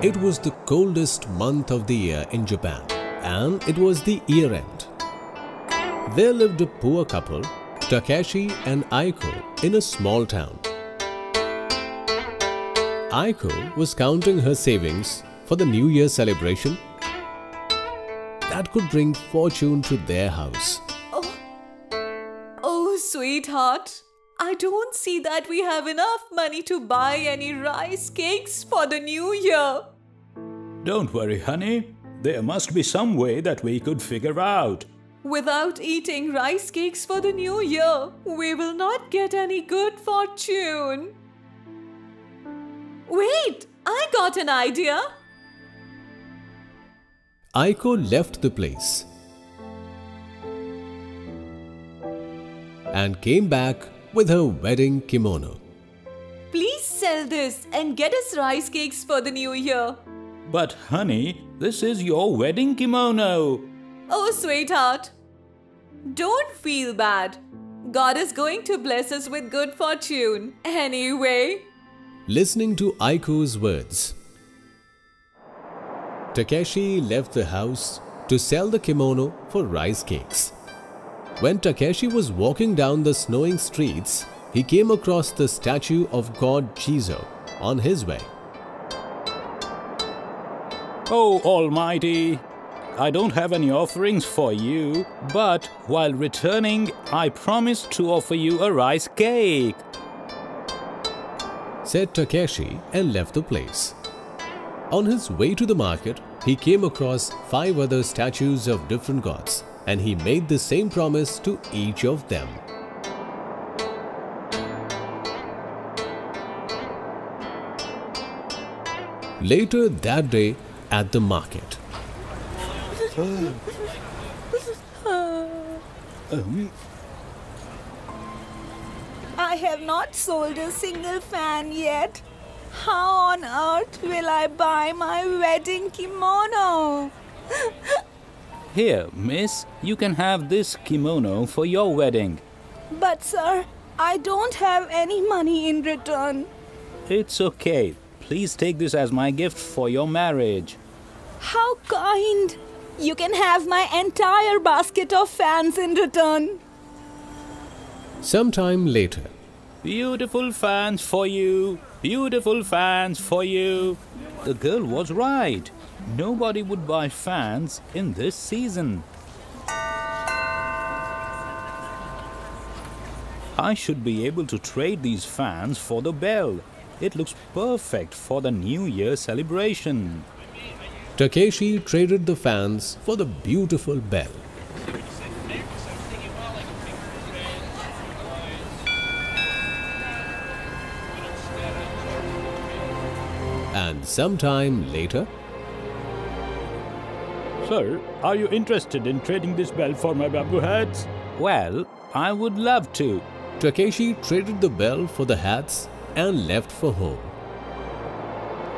It was the coldest month of the year in Japan and it was the year end. There lived a poor couple, Takeshi and Aiko, in a small town. Aiko was counting her savings for the New Year celebration that could bring fortune to their house. Oh, oh sweetheart, I don't see that we have enough money to buy any rice cakes for the new year. Don't worry, honey. There must be some way that we could figure out. Without eating rice cakes for the new year, we will not get any good fortune. Wait, I got an idea. Aiko left the place and came back with her wedding kimono. Please sell this and get us rice cakes for the new year. But, honey, this is your wedding kimono. Oh, sweetheart, don't feel bad. God is going to bless us with good fortune anyway. Listening to Aiko's words, Takeshi left the house to sell the kimono for rice cakes. When Takeshi was walking down the snowing streets, he came across the statue of god Jizo on his way. Oh, Almighty, I don't have any offerings for you, but while returning, I promise to offer you a rice cake. Said Takeshi and left the place. On his way to the market, he came across five other statues of different gods and he made the same promise to each of them. Later that day at the market, I have not sold a single fan yet. How on earth will I buy my wedding kimono? Here, miss, you can have this kimono for your wedding. But, sir, I don't have any money in return. It's okay. Please take this as my gift for your marriage. How kind! You can have my entire basket of fans in return. sometime later, Beautiful fans for you. Beautiful fans for you. The girl was right. Nobody would buy fans in this season. I should be able to trade these fans for the bell. It looks perfect for the New Year celebration. Takeshi traded the fans for the beautiful bell. And sometime later, Sir, are you interested in trading this bell for my bamboo hats? Well, I would love to. Takeshi traded the bell for the hats and left for home.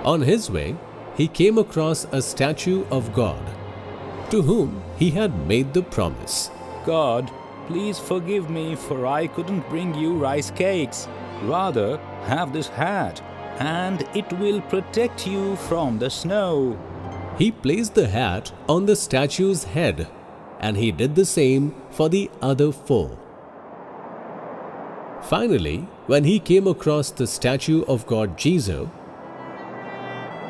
On his way, he came across a statue of God, to whom he had made the promise. God, please forgive me for I couldn't bring you rice cakes. Rather, have this hat, and it will protect you from the snow. He placed the hat on the statue's head, and he did the same for the other four. Finally, when he came across the statue of God Jizo,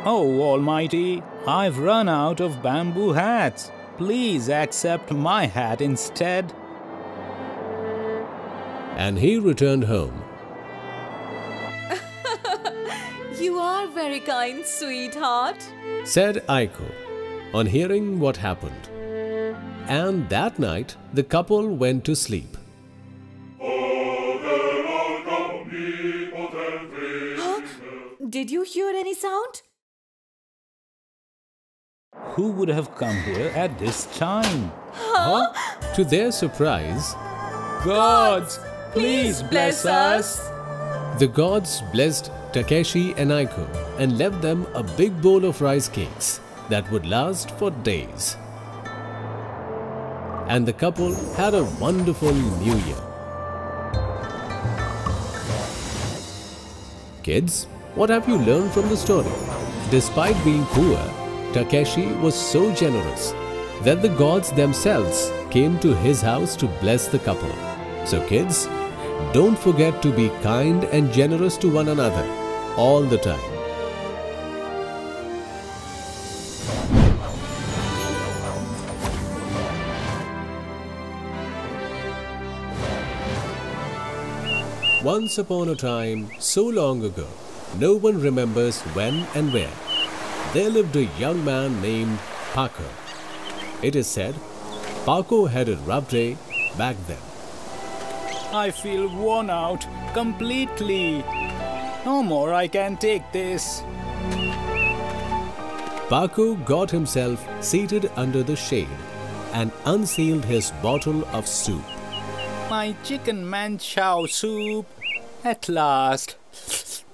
Oh, Almighty, I've run out of bamboo hats. Please accept my hat instead. and he returned home. You are very kind, sweetheart. said Aiko on hearing what happened. And that night, the couple went to sleep. Did you hear any sound? Who would have come here at this time? To their surprise, Gods, please bless us. the gods blessed Takeshi and Aiko and left them a big bowl of rice cakes that would last for days. And the couple had a wonderful new year. Kids, what have you learned from the story? Despite being poor, Takeshi was so generous that the gods themselves came to his house to bless the couple. So, kids, don't forget to be kind and generous to one another all the time. Once upon a time, so long ago, no one remembers when and where, there lived a young man named Paco. It is said Paco had a rough day back then. I feel worn out completely. No more I can take this. Paco got himself seated under the shade and unsealed his bottle of soup. My chicken manchow soup. At last.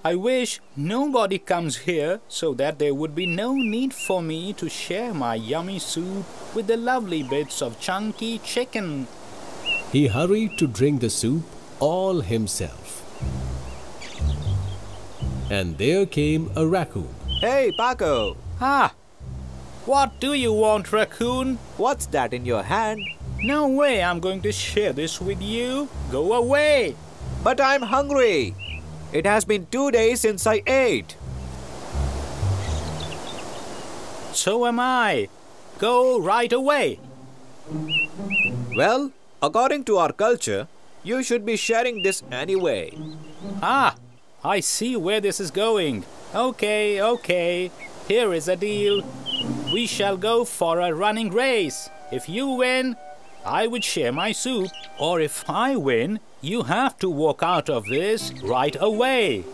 I wish nobody comes here so that there would be no need for me to share my yummy soup with the lovely bits of chunky chicken. He hurried to drink the soup all himself. And there came a raccoon. Hey, Paco! Ah! What do you want, raccoon? What's that in your hand? No way I'm going to share this with you. Go away. But I'm hungry. It has been two days since I ate. So am I. Go right away. Well, according to our culture, you should be sharing this anyway. Ah, I see where this is going. Okay, okay. Here is a deal. We shall go for a running race. If you win, I would share my soup. Or if I win, you have to walk out of this right away.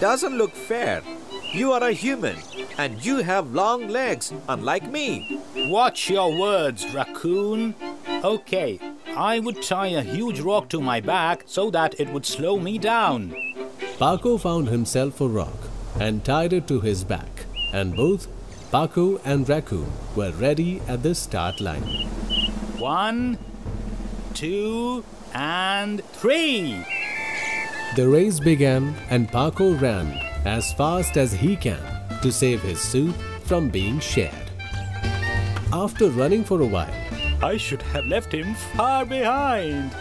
Doesn't look fair. You are a human and you have long legs, unlike me. Watch your words, raccoon. Okay, I would tie a huge rock to my back so that it would slow me down. Paco found himself a rock and tied it to his back, and both Paco and Raccoon were ready at the start line. One, two, and three. The race began, and Paco ran as fast as he can to save his soup from being shared. After running for a while, I should have left him far behind,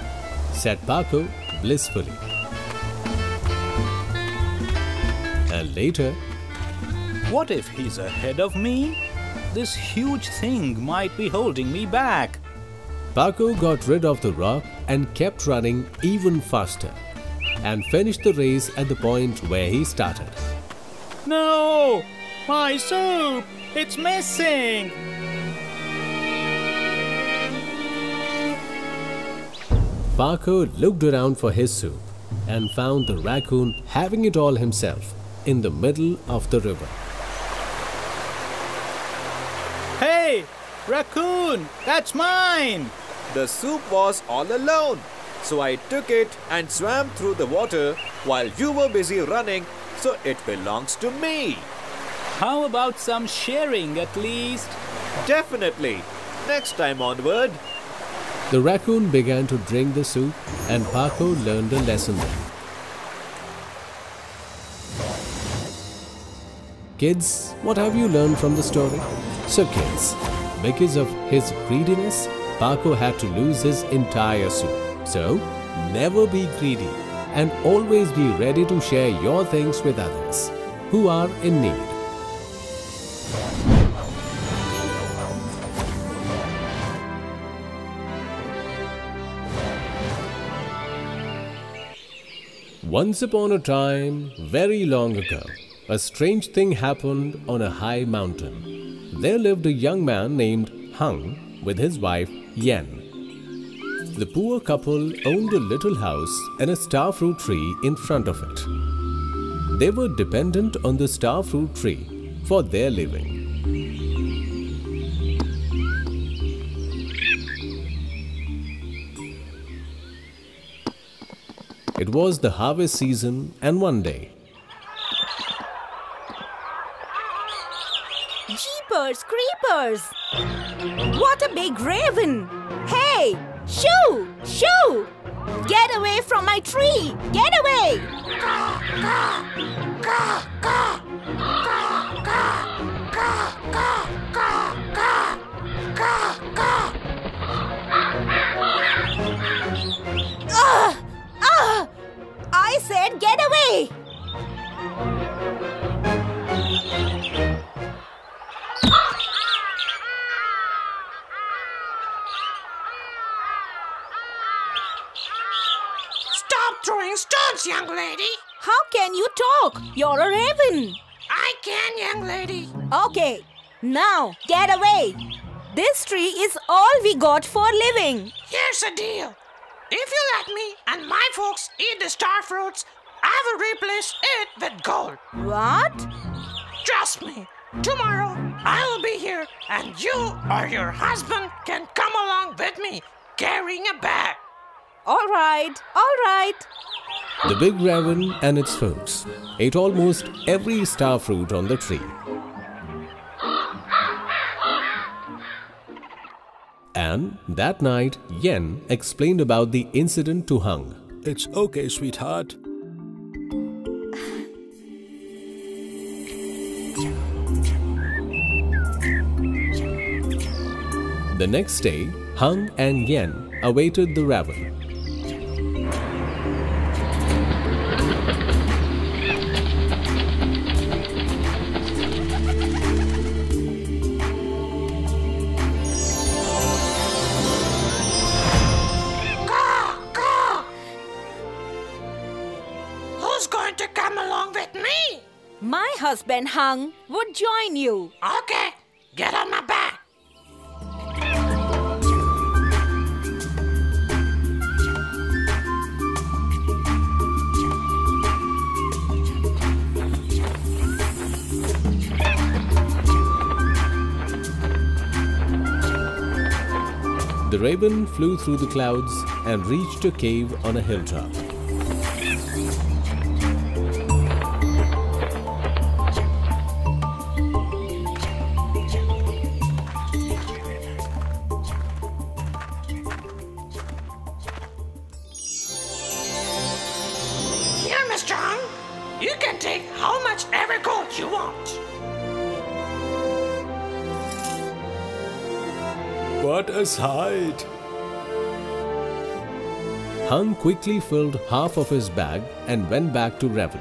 said Paco blissfully. And later, What if he's ahead of me? This huge thing might be holding me back. Paco got rid of the rock and kept running even faster and finished the race at the point where he started. No! My soup! It's missing! Paco looked around for his soup and found the raccoon having it all himself in the middle of the river. Hey! Raccoon! That's mine! The soup was all alone. So I took it and swam through the water while you were busy running, so it belongs to me. How about some sharing at least? Definitely. Next time onward. The raccoon began to drink the soup and Paco learned a lesson. Kids, what have you learned from the story? So kids, because of his greediness, Paco had to lose his entire suit. So, never be greedy and always be ready to share your things with others who are in need. Once upon a time, very long ago, a strange thing happened on a high mountain. There lived a young man named Hung with his wife Yen. The poor couple owned a little house and a starfruit tree in front of it. They were dependent on the starfruit tree for their living. It was the harvest season, and one day, Jeepers creepers! What a big raven! Hey! Shoo! Shoo! Get away from my tree! Get away! Ah! Ah! I said get away! Young lady. How can you talk? You're a raven. I can, young lady. Okay, now get away. This tree is all we got for living. Here's the deal. If you let me and my folks eat the star fruits, I will replace it with gold. What? Trust me. Tomorrow I will be here and you or your husband can come along with me carrying a bag. All right, all right. The big raven and its folks ate almost every star fruit on the tree. And that night, Yen explained about the incident to Hung. It's okay, sweetheart. The next day, Hung and Yen awaited the raven. Husband Hung would join you. Okay, get on my back. The raven flew through the clouds and reached a cave on a hilltop. What a sight! Hung quickly filled half of his bag and went back to Raven.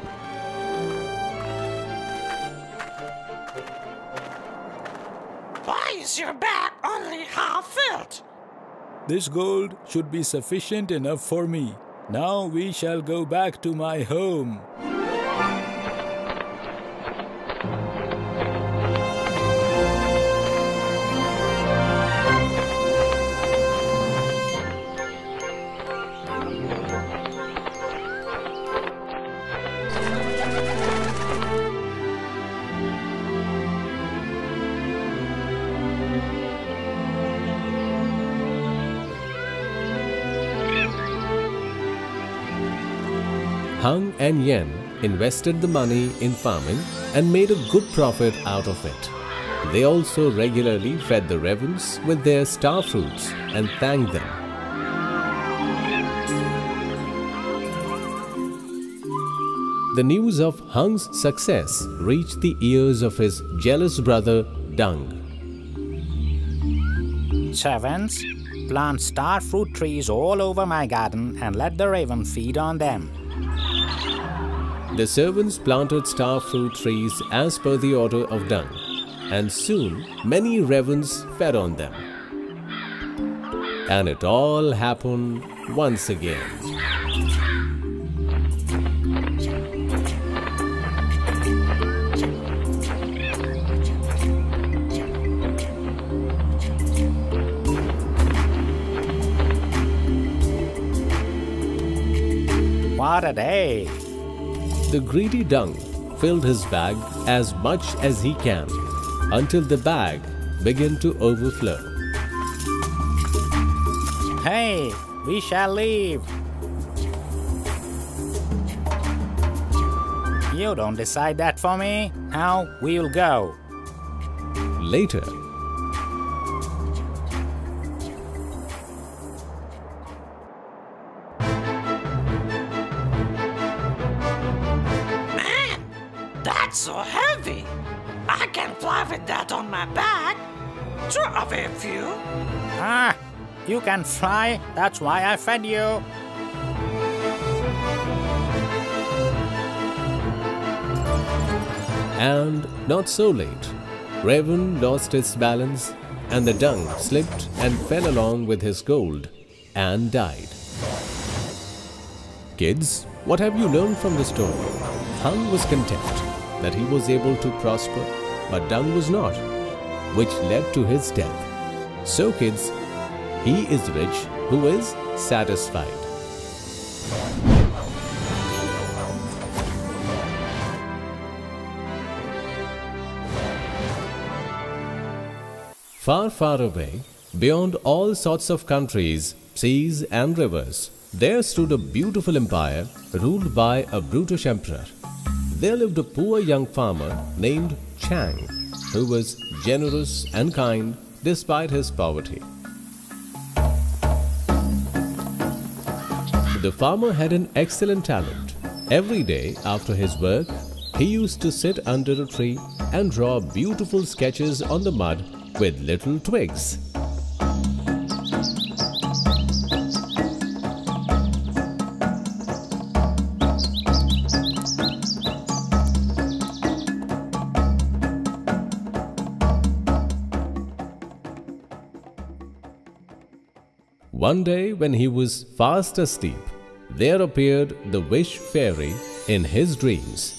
Why is your bag only half filled? This gold should be sufficient enough for me. Now we shall go back to my home. Hung and Yen invested the money in farming and made a good profit out of it. They also regularly fed the ravens with their star fruits and thanked them. The news of Hung's success reached the ears of his jealous brother Dung. Servants, plant star fruit trees all over my garden and let the raven feed on them. The servants planted star fruit trees as per the order of Dung, and soon many ravens fed on them. And it all happened once again. What a day! The greedy Dung filled his bag as much as he can until the bag began to overflow. Hey, we shall leave. You don't decide that for me. Now we'll go. Later, you can fly. That's why I fed you. and not so late, Raven lost his balance and the Dung slipped and fell along with his gold and died. Kids, what have you learned from the story? Hung was content that he was able to prosper, but Dung was not, which led to his death. So, kids, he is rich who is satisfied. Far, far away, beyond all sorts of countries, seas, and rivers, there stood a beautiful empire ruled by a brutish emperor. There lived a poor young farmer named Chang, who was generous and kind despite his poverty. The farmer had an excellent talent. Every day after his work, he used to sit under a tree and draw beautiful sketches on the mud with little twigs. One day, when he was fast asleep, there appeared the wish fairy in his dreams.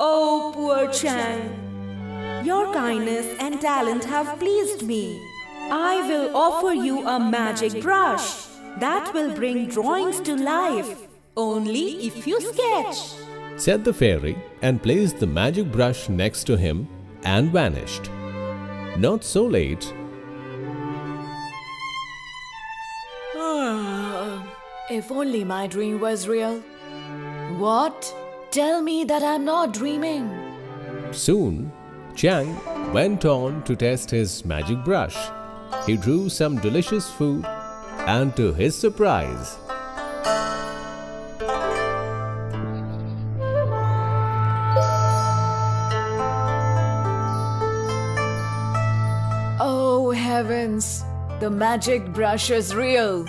Oh, poor Chang. Your kindness and talent have pleased me. I will offer you a magic brush that will bring drawings to life only if you sketch. Said the fairy and placed the magic brush next to him and vanished. Not so late, ah, If only my dream was real. What? Tell me that I'm not dreaming. Soon, Chang went on to test his magic brush. He drew some delicious food, and to his surprise, the magic brush is real.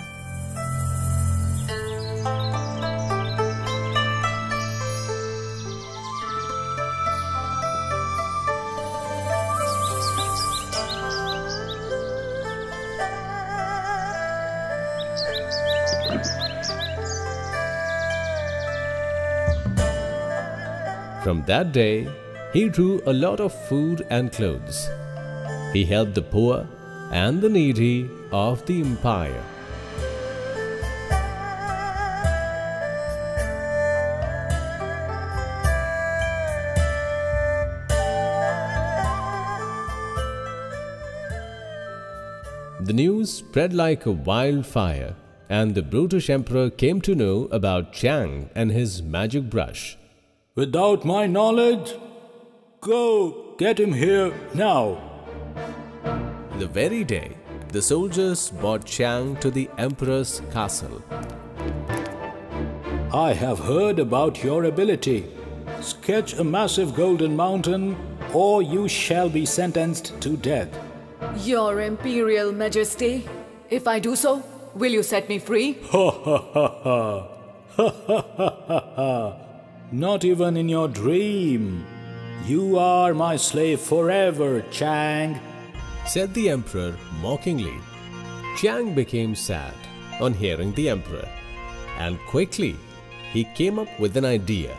from that day, he drew a lot of food and clothes. He helped the poor and the needy of the empire. The news spread like a wildfire, and the brutish emperor came to know about Chang and his magic brush. Without my knowledge? Go, get him here now. The very day, the soldiers brought Chang to the emperor's castle. I have heard about your ability. Sketch a massive golden mountain, or you shall be sentenced to death. Your Imperial Majesty, if I do so, will you set me free? Ha ha ha ha! Ha ha ha ha ha! Not even in your dream. You are my slave forever, Chang. Said the emperor mockingly. Chang became sad on hearing the emperor, and quickly he came up with an idea.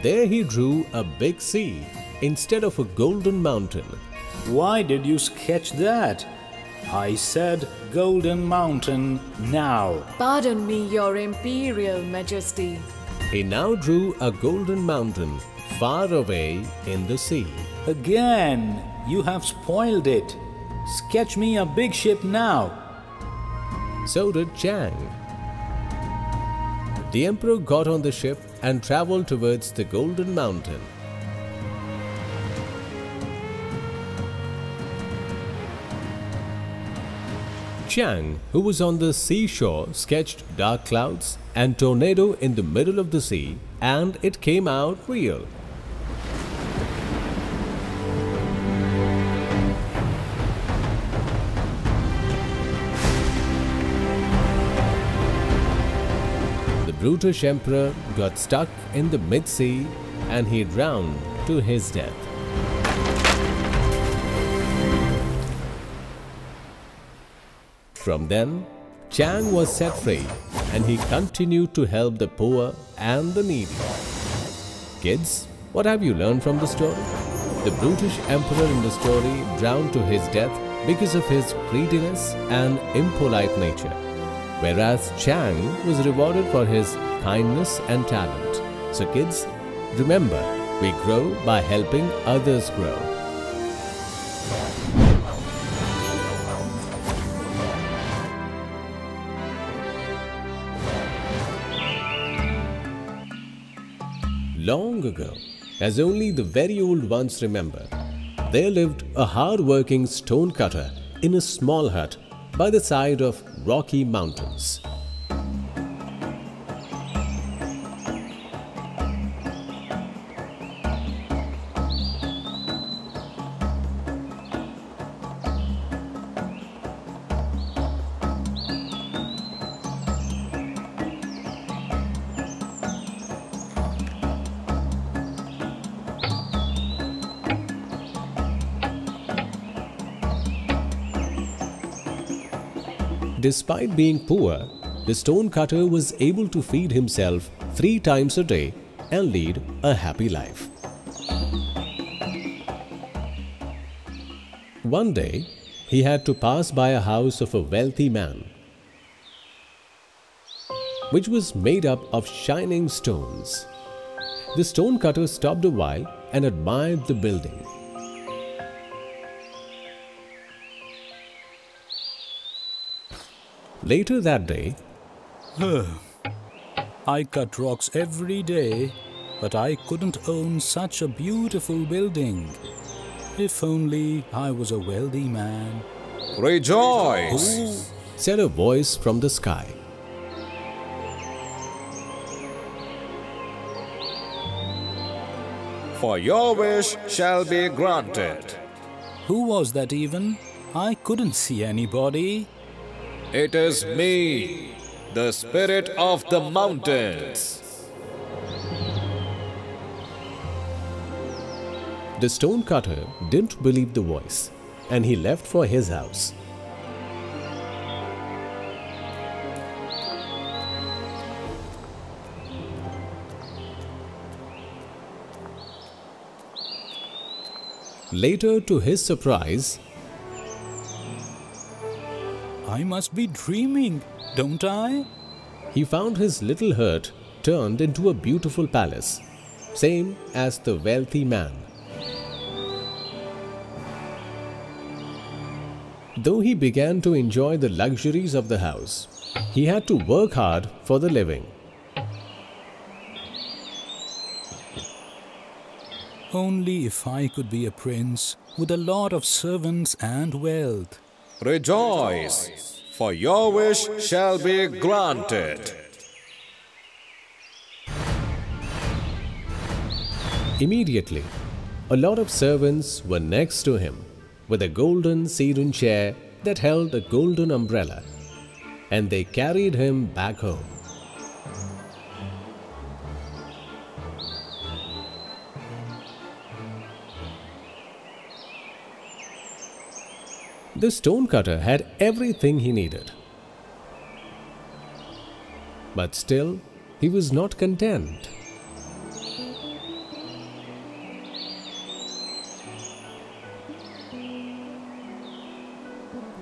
There he drew a big sea instead of a golden mountain. Why did you sketch that? I said Golden Mountain now. Pardon me, Your Imperial Majesty. He now drew a golden mountain far away in the sea. Again, you have spoiled it. Sketch me a big ship now. So did Chang. The emperor got on the ship and traveled towards the Golden Mountain. Chang, who was on the seashore, sketched dark clouds and tornado in the middle of the sea, and it came out real. The brutish emperor got stuck in the mid-sea and he drowned to his death. From then, Chang was set free and he continued to help the poor and the needy. Kids, what have you learned from the story? The brutish emperor in the story drowned to his death because of his greediness and impolite nature, whereas Chang was rewarded for his kindness and talent. So kids, remember, we grow by helping others grow. Long ago, as only the very old ones remember, there lived a hard-working stonecutter in a small hut by the side of rocky mountains. Despite being poor, the stonecutter was able to feed himself three times a day and lead a happy life. One day, he had to pass by a house of a wealthy man, which was made up of shining stones. The stonecutter stopped a while and admired the building. Later that day, I cut rocks every day, but I couldn't own such a beautiful building. If only I was a wealthy man. Rejoice! said a voice from the sky. For your wish shall be granted. Who was that even? I couldn't see anybody. It is me, the spirit of the mountains. The stonecutter didn't believe the voice and he left for his house. Later, to his surprise, I must be dreaming, don't I? he found his little hut turned into a beautiful palace, same as the wealthy man. Though he began to enjoy the luxuries of the house, he had to work hard for the living. Only if I could be a prince with a lot of servants and wealth. Rejoice, for your wish shall be granted. Immediately, a lot of servants were next to him with a golden sedan chair that held a golden umbrella, and they carried him back home. The stonecutter had everything he needed. But still, he was not content.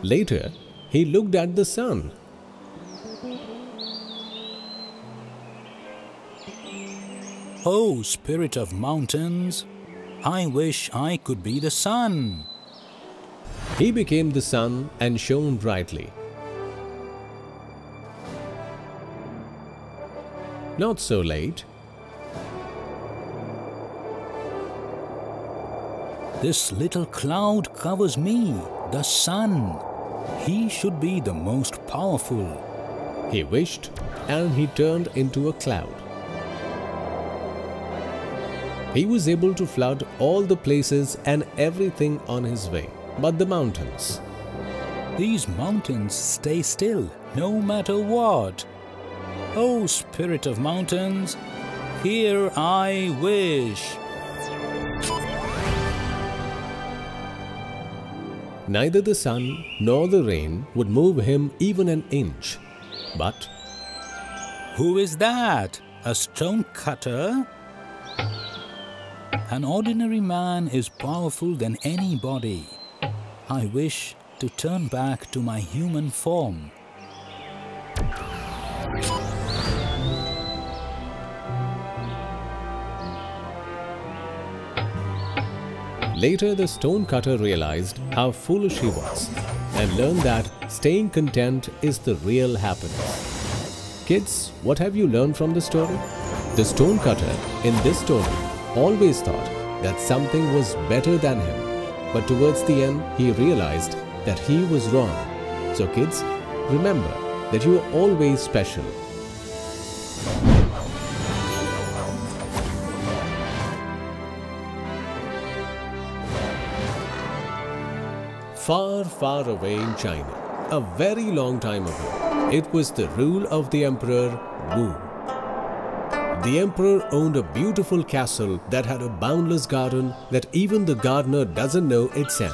Later, he looked at the sun. Oh, spirit of mountains, I wish I could be the sun. He became the sun and shone brightly. Not so late, This little cloud covers me, the sun. He should be the most powerful. he wished and he turned into a cloud. He was able to flood all the places and everything on his way, but the mountains. These mountains stay still no matter what. O spirit of mountains, hear I wish. Neither the sun nor the rain would move him even an inch. But Who is that? A stone cutter? An ordinary man is powerful than anybody. I wish to turn back to my human form. later the stonecutter realized how foolish he was and learned that staying content is the real happiness. Kids, what have you learned from the story? The stonecutter in this story always thought that something was better than him, but towards the end he realized that he was wrong. So kids, remember that you are always special. Far, far away in China, a very long time ago, it was the rule of the Emperor Wu. The emperor owned a beautiful castle that had a boundless garden that even the gardener doesn't know its end.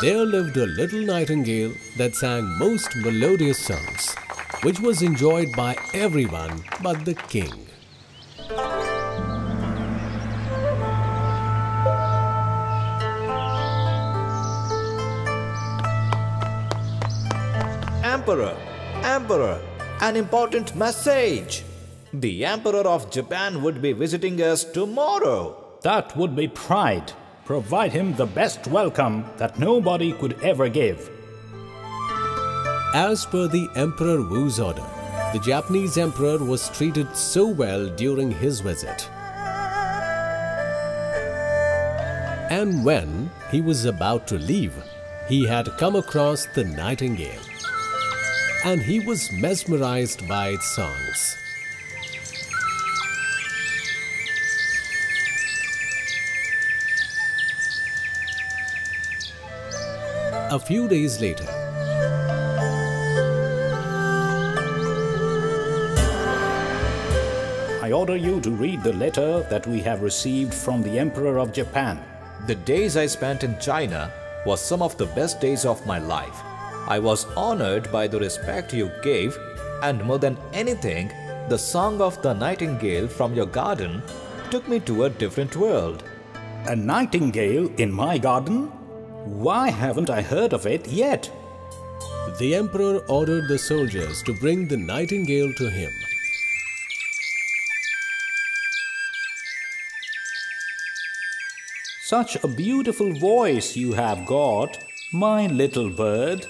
There lived a little nightingale that sang most melodious songs, which was enjoyed by everyone but the king. Emperor, Emperor, an important message. The Emperor of Japan would be visiting us tomorrow. That would be pride. Provide him the best welcome that nobody could ever give. As per the Emperor Wu's order, the Japanese emperor was treated so well during his visit. And when he was about to leave, he had come across the nightingale. And he was mesmerized by its songs. A few days later, I order you to read the letter that we have received from the Emperor of Japan. The days I spent in China was some of the best days of my life. I was honored by the respect you gave, and more than anything, the song of the nightingale from your garden took me to a different world. A nightingale in my garden? Why haven't I heard of it yet? the emperor ordered the soldiers to bring the nightingale to him. Such a beautiful voice you have got, my little bird.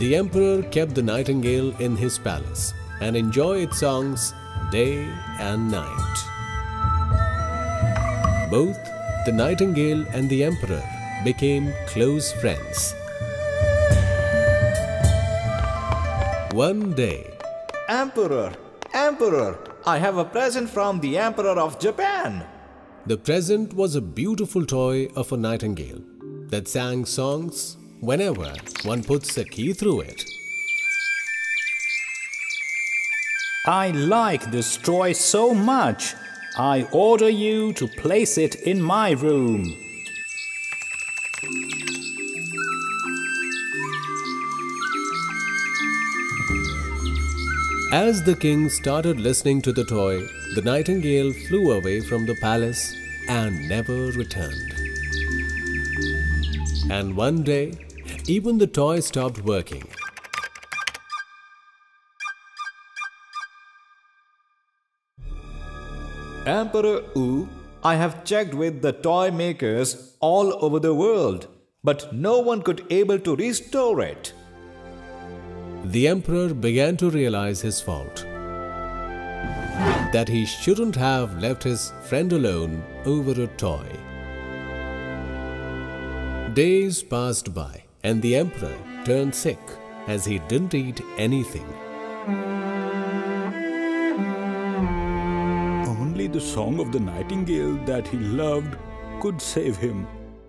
The emperor kept the nightingale in his palace and enjoyed its songs day and night. Both the nightingale and the emperor became close friends. One day, Emperor, Emperor, I have a present from the Emperor of Japan. the present was a beautiful toy of a nightingale that sang songs whenever one puts a key through it. I like this toy so much. I order you to place it in my room. As the king started listening to the toy, the nightingale flew away from the palace and never returned. And one day, even the toy stopped working. Emperor Wu, I have checked with the toy makers all over the world, but no one could able to restore it. The emperor began to realize his fault. That he shouldn't have left his friend alone over a toy. Days passed by and the emperor turned sick as he didn't eat anything. Only the song of the nightingale that he loved could save him.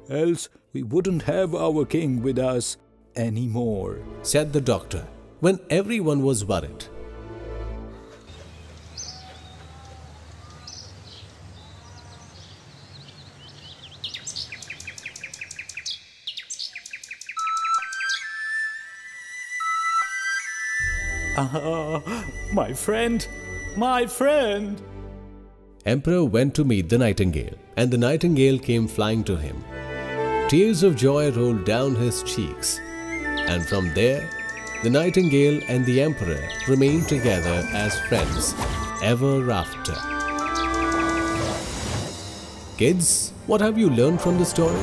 Else we wouldn't have our king with us. anymore. said the doctor when everyone was worried. My friend, my friend. Emperor went to meet the nightingale, and the nightingale came flying to him. Tears of joy rolled down his cheeks, and from there, the nightingale and the emperor remained together as friends ever after. Kids, what have you learned from the story?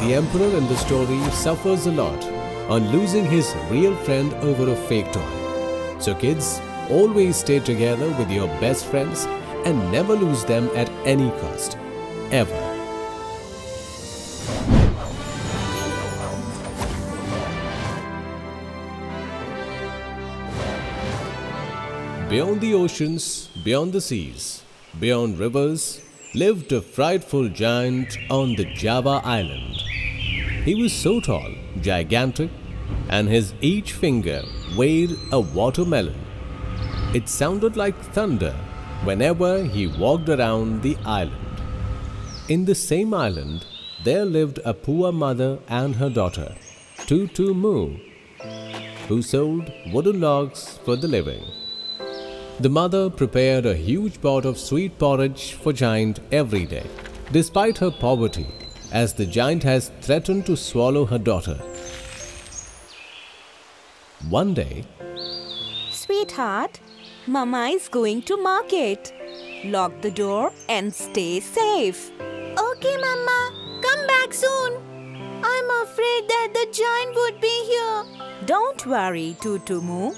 The emperor in the story suffers a lot on losing his real friend over a fake toy. So, kids, always stay together with your best friends and never lose them at any cost. Ever. Beyond the oceans, beyond the seas, beyond rivers, lived a frightful giant on the Java island. He was so tall, gigantic, and his each finger weighed a watermelon. It sounded like thunder whenever he walked around the island. In the same island, there lived a poor mother and her daughter, Too Too Moo, who sold wooden logs for the living. The mother prepared a huge pot of sweet porridge for Giant every day, despite her poverty, as the giant has threatened to swallow her daughter. One day, Sweetheart, Mama is going to market. Lock the door and stay safe. Okay, Mama. Come back soon. I'm afraid that the giant would be here. Don't worry, Too Too Moo.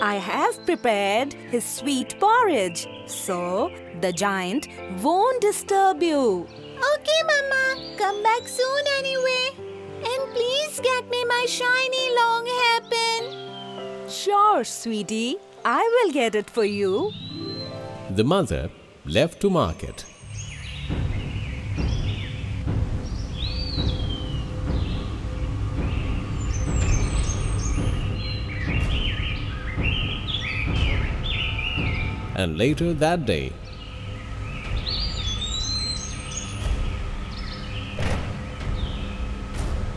I have prepared his sweet porridge, so the giant won't disturb you. Okay, Mama. Come back soon anyway. And please get me my shiny long hairpin. Sure, sweetie. I will get it for you. the mother left to market. And later that day,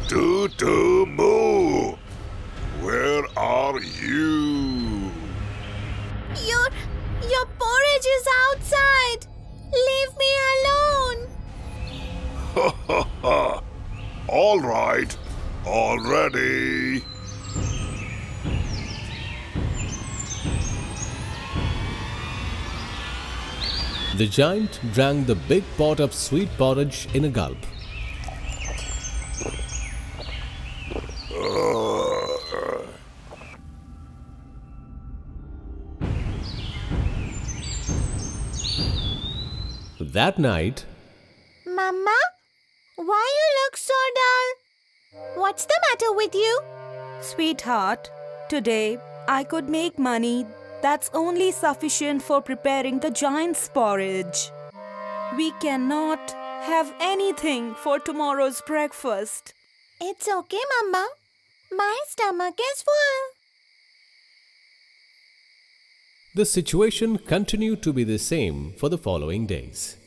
Too Too Moo, where are you? Your your porridge is outside. Leave me alone. All right, all ready. the giant drank the big pot of sweet porridge in a gulp. That night, Mama, why you look so dull? What's the matter with you? Sweetheart, today I could make money that's only sufficient for preparing the giant's porridge. We cannot have anything for tomorrow's breakfast. It's okay, Mama. My stomach is full. the situation continued to be the same for the following days.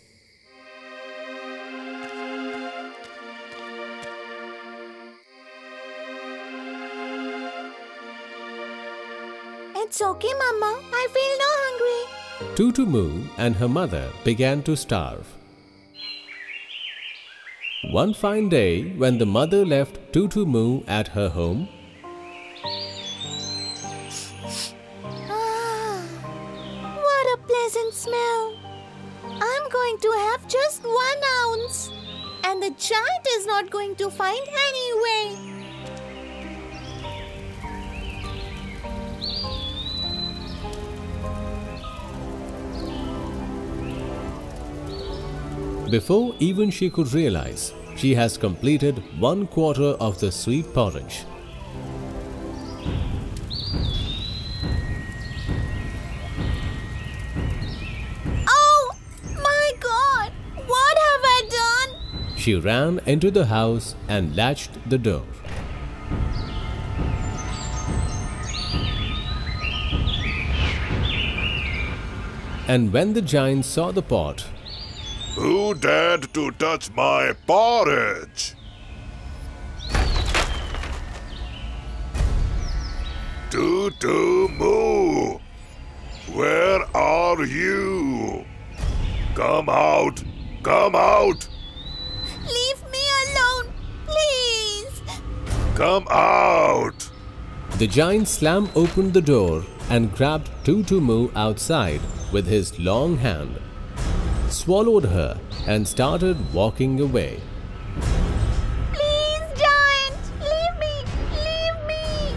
It's okay, Mama. I feel no hungry. Too Too Moo and her mother began to starve. One fine day, when the mother left Too Too Moo at her home, Before even she could realize, she has completed one quarter of the sweet porridge. Oh my god! What have I done? She ran into the house and latched the door. And when the giant saw the pot, who dared to touch my porridge? Too Too Moo! Where are you? Come out! Come out! Leave me alone, please. Come out! the giant slammed open the door and grabbed Too Too Moo outside with his long hand, swallowed her, and started walking away. Please, giant, leave me. Leave me.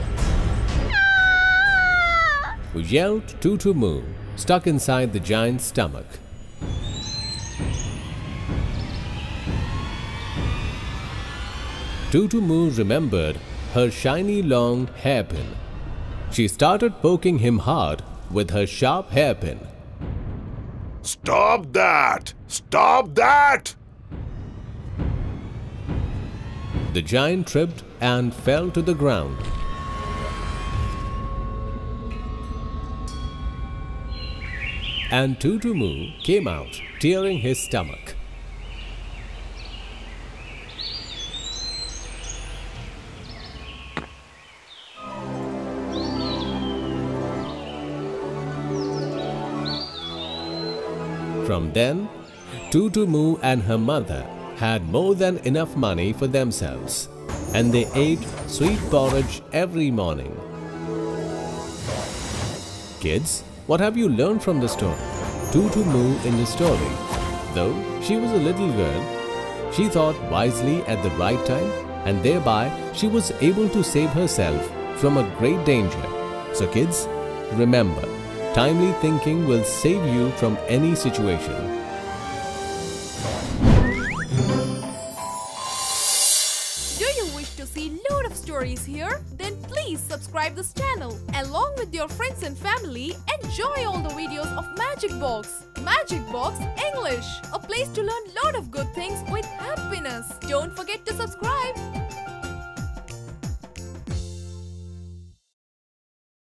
Ah! yelled Too Too Moo, stuck inside the giant's stomach. Too Too Moo remembered her shiny long hairpin. She started poking him hard with her sharp hairpin. Stop that! Stop that! The giant tripped and fell to the ground. And Too Too Moo came out, tearing his stomach. From then, Too Too Moo and her mother had more than enough money for themselves, and they ate sweet porridge every morning. Kids, what have you learned from the story? Too Too Moo in the story, though she was a little girl, she thought wisely at the right time, and thereby she was able to save herself from a great danger. So, kids, remember, timely thinking will save you from any situation. Do you wish to see load of stories here? Then please subscribe this channel. Along with your friends and family, enjoy all the videos of Magic Box. Magic Box English, a place to learn lot of good things with happiness. Don't forget to subscribe.